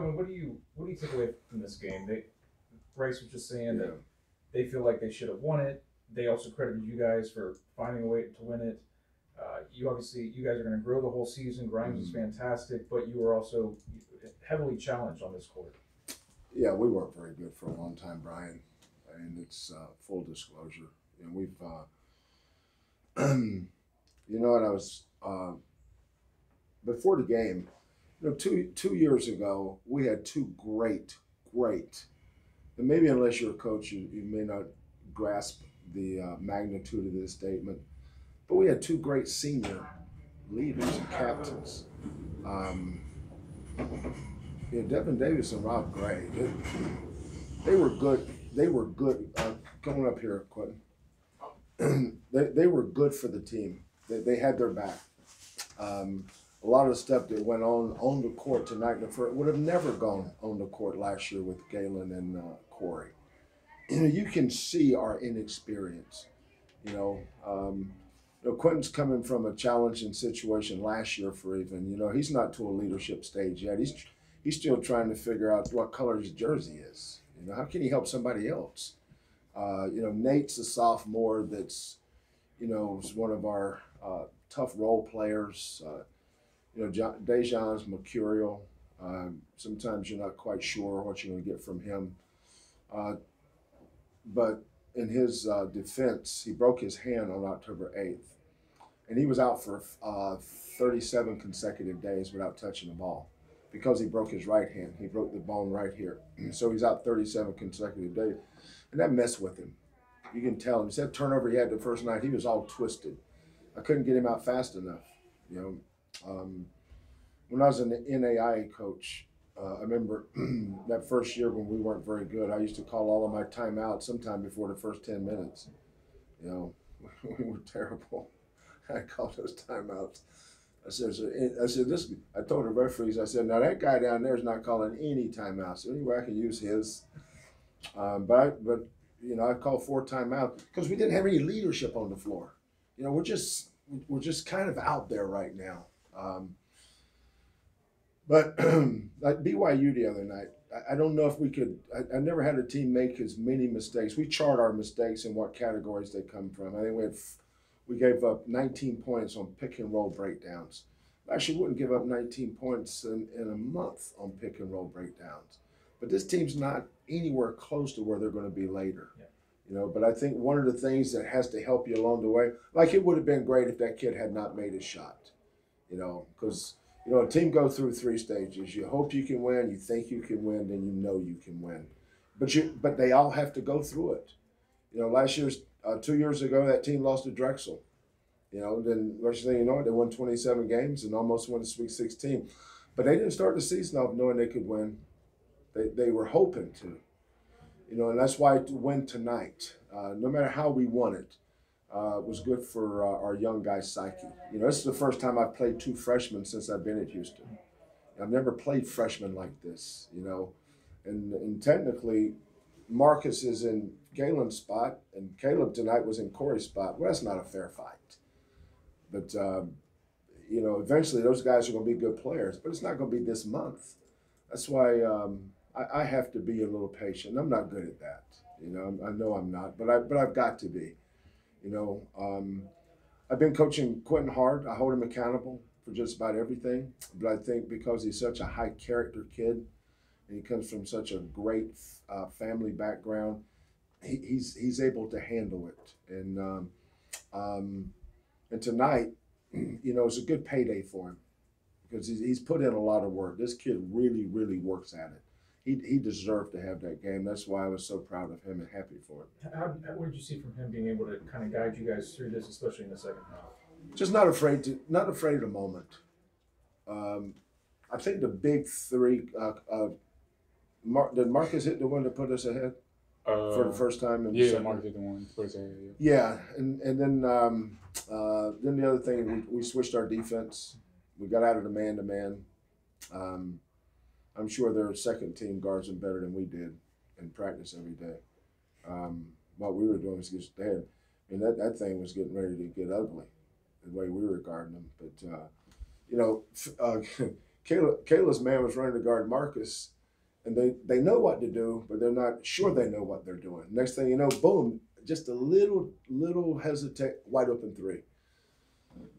what do you what do you take away from this game? They Bryce was just saying that they feel like they should have won it. They also credited you guys for finding a way to win it. Uh, you obviously you guys are going to grow the whole season. Grimes was fantastic, but you were also heavily challenged on this court. Yeah, we weren't very good for a long time, Brian, and it's uh, full disclosure. And we've, uh, you know, what I was uh, before the game. You know, two two years ago, we had two great, great, and maybe unless you're a coach, you, you may not grasp the uh, magnitude of this statement. But we had two great senior leaders and captains. Um, Devin Davis and Rob Gray. They, they were good. They were good. Uh, coming up here, Quentin. they, they were good for the team. They, they had their back. Um, a lot of the stuff that went on on the court tonight would have never gone on the court last year with Galen and uh, Corey. You, know, you can see our inexperience. You know, um, you know, Quentin's coming from a challenging situation last year for even. You know, he's not to a leadership stage yet. He's he's still trying to figure out what color his jersey is. You know, how can he help somebody else? Uh, you know, Nate's a sophomore that's, you know, is one of our uh, tough role players. Uh, you know, John, DeJon's mercurial. Um, sometimes you're not quite sure what you're going to get from him. Uh, but in his uh, defense, he broke his hand on October 8th, and he was out for uh, 37 consecutive days without touching the ball because he broke his right hand. He broke the bone right here. So he's out 37 consecutive days. And that messed with him. You can tell him. He said turnover he had the first night, he was all twisted. I couldn't get him out fast enough. You know, um, when I was an NAIA coach, uh, I remember that first year when we weren't very good, I used to call all of my timeouts sometime before the first 10 minutes. You know, we were terrible. I called those timeouts. I said, so, I said, this, I told the referees, I said, now that guy down there is not calling any timeouts. So anyway, I can use his. Um, but, I, but, you know, I called four timeouts because we didn't have any leadership on the floor. You know, we're just, we're just kind of out there right now. Um, but like BYU the other night, I, I don't know if we could. I, I, never had a team make as many mistakes. We chart our mistakes and what categories they come from. I think we had, we gave up 19 points on pick and roll breakdowns. I actually wouldn't give up 19 points in, in a month on pick and roll breakdowns. But this team's not anywhere close to where they're going to be later. Yeah. You know, but I think one of the things that has to help you along the way, like it would have been great if that kid had not made his shot. You know, because you know, a team goes through three stages. You hope you can win, you think you can win, then you know you can win. But you, but they all have to go through it. You know, last year's, uh, two years ago, that team lost to Drexel. You know, then next thing you know, they won 27 games and almost won the Sweet 16. But they didn't start the season off knowing they could win. They, they were hoping to. You know, and that's why to win tonight, uh, no matter how we won it, uh, was good for uh, our young guy's psyche. You know, this is the first time I've played two freshmen since I've been at Houston. I've never played freshmen like this, you know, and, and technically, Marcus is in Galen's spot, and Caleb tonight was in Corey's spot. Well, that's not a fair fight, but um, you know, eventually those guys are going to be good players, but it's not going to be this month. That's why um, I, I have to be a little patient. I'm not good at that, you know. I know I'm not, but I but I've got to be. You know, um, I've been coaching Quentin hard. I hold him accountable for just about everything. But I think because he's such a high character kid, and he comes from such a great uh, family background, he, he's he's able to handle it. And um, um, and tonight, you know, it's a good payday for him because he's, he's put in a lot of work. This kid really, really works at it he, he deserved to have that game. That's why I was so proud of him and happy for him. How, how, what did you see from him being able to kind of guide you guys through this, especially in the second half? Just not afraid to, not afraid of the moment. Um, I think the big three. Uh, uh, Mar- did Marcus hit the one to put us ahead Uh, for the first time? In yeah, second? Mark did the one. First area, yeah. Yeah, and and then um, uh, then the other thing we, we switched our defense. We got out of the man to man. I'm sure their second team guards them better than we did in practice every day. Um, what we were doing was just I mean that, that thing was getting ready to get ugly, the way we were guarding them. But uh, you know, uh, Kayla, Kayla's man was running to guard Marcus, and they they know what to do, but they're not sure they know what they're doing. Next thing you know, boom, just a little little hesitate, wide open three.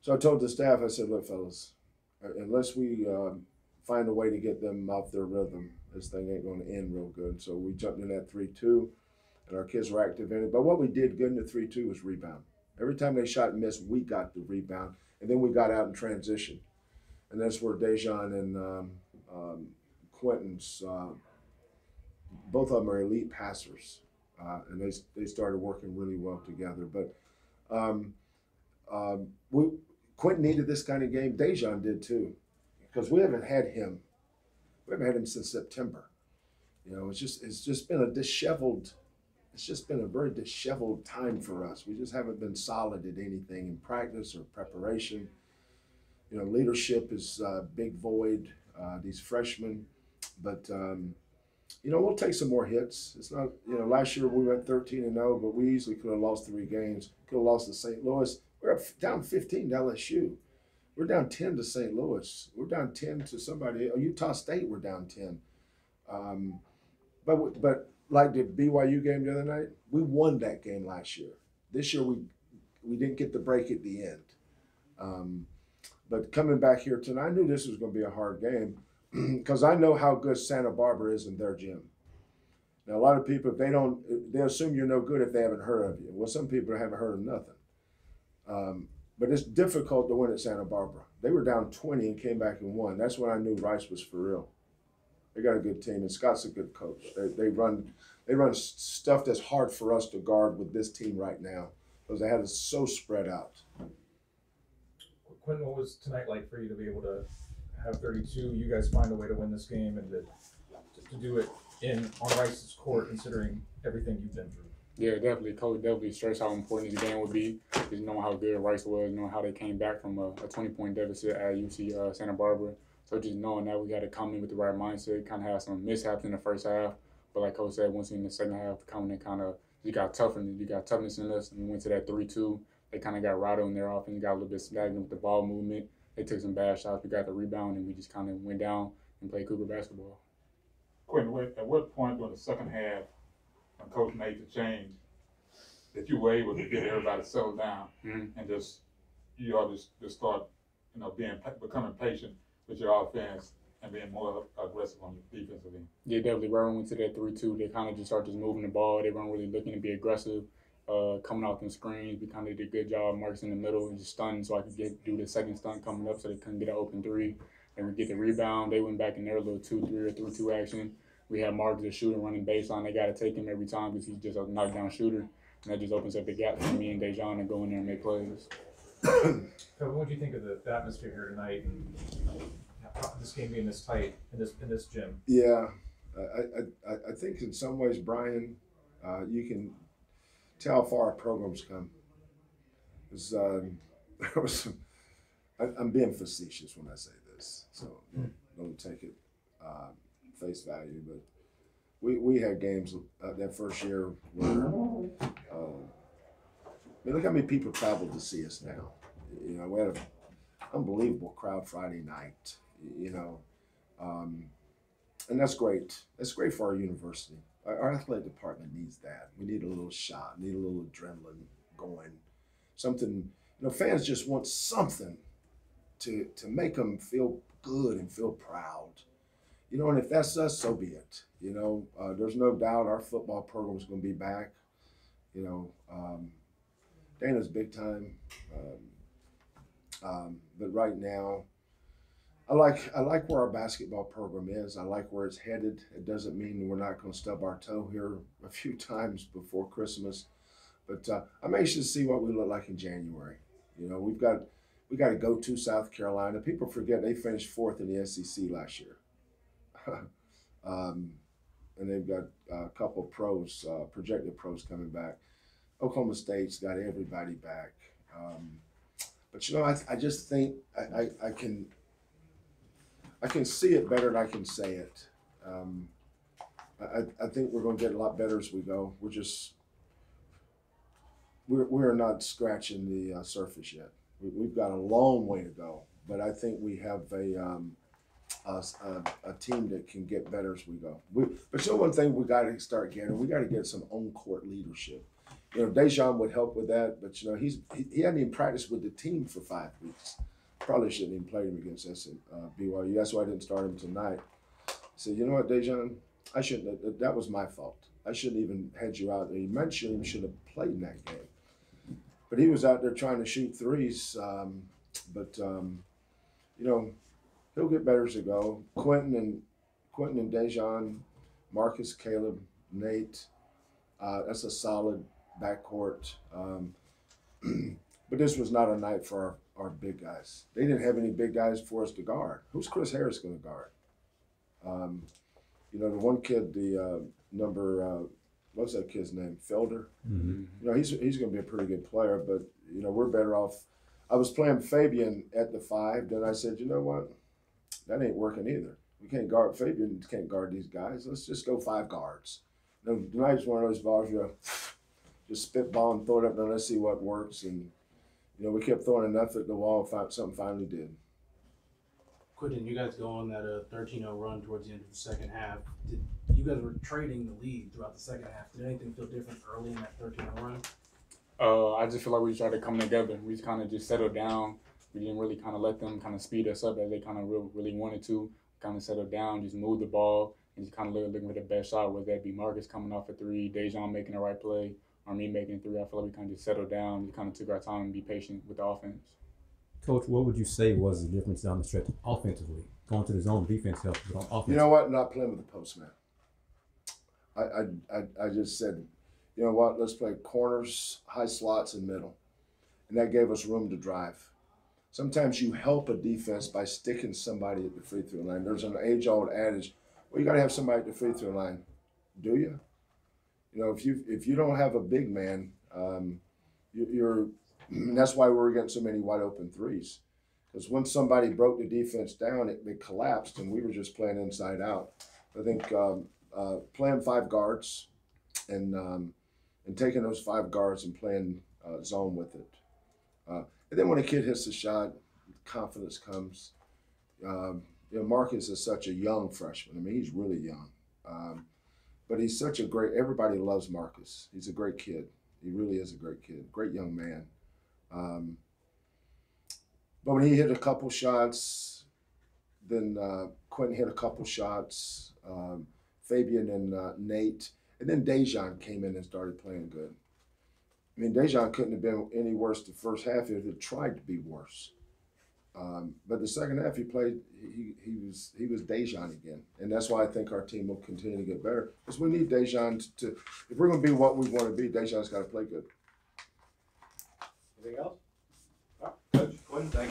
So I told the staff, I said, look, fellas, uh, unless we um, find a way to get them off their rhythm, this thing ain't going to end real good. So we jumped in that three two, and our kids were active in it. But what we did good in the three two was rebound. Every time they shot and missed, we got the rebound, and then we got out in transition, and that's where DeJon and um, um, Quentin's uh, both of them are elite passers, uh, and they they started working really well together. But um, um, we Quentin needed this kind of game. DeJon did too, because we haven't had him. We haven't had him since September. You know, it's just it's just been a disheveled. It's just been a very disheveled time for us. We just haven't been solid at anything in practice or preparation. You know, leadership is a big void. Uh, these freshmen, but um, you know, we'll take some more hits. It's not, you know, last year we went 13 and 0, but we easily could have lost three games. Could have lost to St. Louis. We're down 15 to LSU. We're down 10 to St. Louis. We're down 10 to somebody. Oh, Utah State, we're down 10. Um, but but like the BYU game the other night, we won that game last year. This year we we didn't get the break at the end. Um, but coming back here tonight, I knew this was going to be a hard game because I know how good Santa Barbara is in their gym. Now, a lot of people, if they don't, they assume you're no good if they haven't heard of you. Well, some people haven't heard of nothing. Um, but it's difficult to win at Santa Barbara. They were down 20 and came back and won. That's when I knew Rice was for real. They got a good team, and Scott's a good coach. They, they run they run stuff that's hard for us to guard with this team right now because they had it so spread out. Quentin, what was tonight like for you to be able to have 32? You guys find a way to win this game and to, to do it in on Rice's court, considering everything you've been through. Yeah, definitely. Coach definitely stressed how important this game would be. Just knowing how good Rice was, knowing how they came back from a, a 20 point deficit at UC uh, Santa Barbara. So just knowing that we got to come in with the right mindset, kind of have some mishaps in the first half. But like Coach said, once in the second half, coming in kind of, you got toughness, you got toughness in us. And we went to that 3 2. They kind of got rattled in their offense, got a little bit stagnant with the ball movement. They took some bad shots. We got the rebound, and we just kind of went down and played Cougar basketball. Quentin, at what point during the second half, when Coach made the change, that you were able to get everybody settled down Mhm. and just, you all just, just start, you know, being, becoming patient with your offense and being more aggressive on your defensive end? Yeah, definitely. When we went to that three two, they kind of just started just moving the ball. They weren't really looking to be aggressive, uh, coming off them screens. We kind of did a good job. Marcus in the middle and just stunning, so I could get do the second stun coming up, so they couldn't get an open three. And we get the rebound. They went back in their little two three or three two action. We have Marcus the shooter running baseline. They got to take him every time because he's just a knockdown shooter, and that just opens up the gap for me and DeJon to go in there and make plays. Kevin, what do you think of the, the atmosphere here tonight and how- this game being this tight in this in this gym? Yeah, I, I, I- I think in some ways, Brian, uh, you can tell how far our programs come. 'Cause, um, there was some, I, I'm being facetious when I say this, so don't, don't take it uh, face value. But we, we had games uh, that first year where, uh, I mean, look how many people traveled to see us now. You know, we had an unbelievable crowd Friday night. You know, um, and that's great. That's great for our university. Our, our athletic department needs that. We need a little shot, need a little adrenaline going, something. You know, fans just want something to to make them feel good and feel proud. You know, and if that's us, so be it. You know, uh, there's no doubt our football program is going to be back. You know, um, Dana's big time, um, um, but right now. I like I like where our basketball program is. I like where it's headed. It doesn't mean we're not going to stub our toe here a few times before Christmas, but uh, I'm anxious to see what we look like in January. You know, we've got we got to go to South Carolina. People forget they finished fourth in the SEC last year, um, and they've got a couple pros, uh, projected pros coming back. Oklahoma State's got everybody back, um, but you know, I, I just think I, I, I can. I can see it better than I can say it. Um, I, I think we're going to get a lot better as we go. We're just we're we're not scratching the uh, surface yet. We, we've got a long way to go, but I think we have a um, a, a, a team that can get better as we go. We, but you know one thing we got to start getting, we got to get some on court leadership. You know, DeJon would help with that, but you know he's he, he hadn't even practiced with the team for five weeks. Probably shouldn't even play him against us at uh, BYU. That's why I didn't start him tonight. I said, you know what, DeJon, I shouldn't. That- that was my fault. I shouldn't even had you out there. You mentioned you should have played in that game. But he was out there trying to shoot threes. Um, but um, you know, he'll get better as it go. Quentin and Quentin and DeJon, Marcus, Caleb, Nate. Uh, that's a solid backcourt. Um, but this was not a night for our, our big guys. They didn't have any big guys for us to guard. Who's Chris Harris going to guard? Um, you know, the one kid, the uh, number, uh, what's that kid's name? Felder. Mm-hmm. You know, he's he's going to be a pretty good player, but you know, we're better off. I was playing Fabian at the five. Then I said, you know what, that ain't working either. We can't guard Fabian. Can't guard these guys. Let's just go five guards. No, tonight's one of those balls you know, just spitball and throw it up and let's see what works. And you know, we kept throwing enough at the wall. Found something finally did. Quentin, you guys go on that uh, 13-0 run towards the end of the second half. Did you guys were trading the lead throughout the second half? Did anything feel different early in that 13-0 run? Uh, I just feel like we tried to come together. We just kind of just settled down. We didn't really kind of let them kind of speed us up as they kind of real, really wanted to. Kind of settle down, just move the ball, and just kind of looking for the best shot. Whether that be Marcus coming off a three, DeJon making the right play, or me making a three. I feel like we kind of just settled down. We kind of took our time and be patient with the offense. Coach, what would you say was the difference down the stretch offensively? Going to the zone defense helps, but on offense. You know what? Not playing with the post man. I, I, I, I just said, you know what? Let's play corners, high slots, and middle. And that gave us room to drive. Sometimes you help a defense by sticking somebody at the free throw line. There's an age old adage, well, you got to have somebody at the free throw line. Do you? You know, if you if you don't have a big man, um, you, you're, and that's why we're getting so many wide open threes. Because when somebody broke the defense down, it, it collapsed, and we were just playing inside out. I think um, uh, playing five guards and um, and taking those five guards and playing uh, zone with it. Uh, and then when a kid hits the shot, confidence comes. Um, you know, Marcus is such a young freshman. I mean, he's really young, um, but he's such a great. Everybody loves Marcus. He's a great kid. He really is a great kid. Great young man. Um, but when he hit a couple shots, then uh, Quentin hit a couple shots. Um, Fabian and uh, Nate, and then DeJon came in and started playing good. I mean, DeJon couldn't have been any worse the first half if he tried to be worse. Um, but the second half, he played. He, he was he was DeJon again, and that's why I think our team will continue to get better because we need DeJon to. If we're going to be what we want to be, DeJon's got to play good. Anything else? Coach Quinn, thank.